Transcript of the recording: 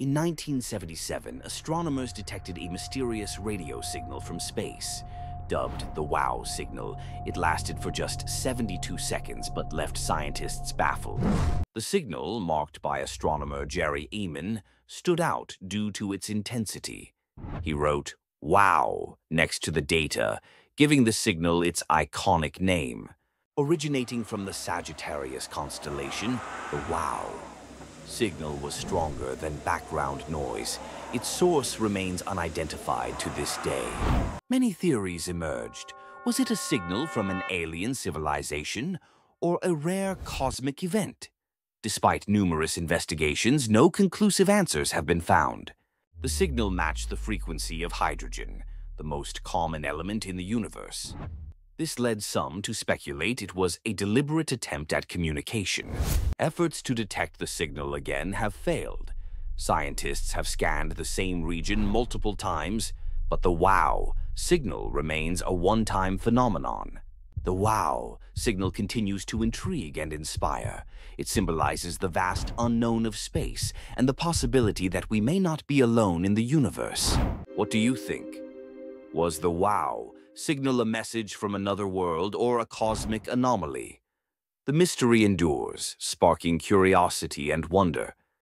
In 1977, astronomers detected a mysterious radio signal from space. Dubbed the WOW signal, it lasted for just 72 seconds but left scientists baffled. The signal, marked by astronomer Jerry Ehman, stood out due to its intensity. He wrote, WOW, next to the data, giving the signal its iconic name. Originating from the Sagittarius constellation, the WOW signal was stronger than background noise. Its source remains unidentified to this day. Many theories emerged. Was it a signal from an alien civilization or a rare cosmic event? Despite numerous investigations, no conclusive answers have been found. The signal matched the frequency of hydrogen, the most common element in the universe. This led some to speculate it was a deliberate attempt at communication. Efforts to detect the signal again have failed. Scientists have scanned the same region multiple times, but the WOW signal remains a one-time phenomenon. The WOW signal continues to intrigue and inspire. It symbolizes the vast unknown of space and the possibility that we may not be alone in the universe. What do you think? Was the WOW signal a message from another world or a cosmic anomaly? The mystery endures, sparking curiosity and wonder.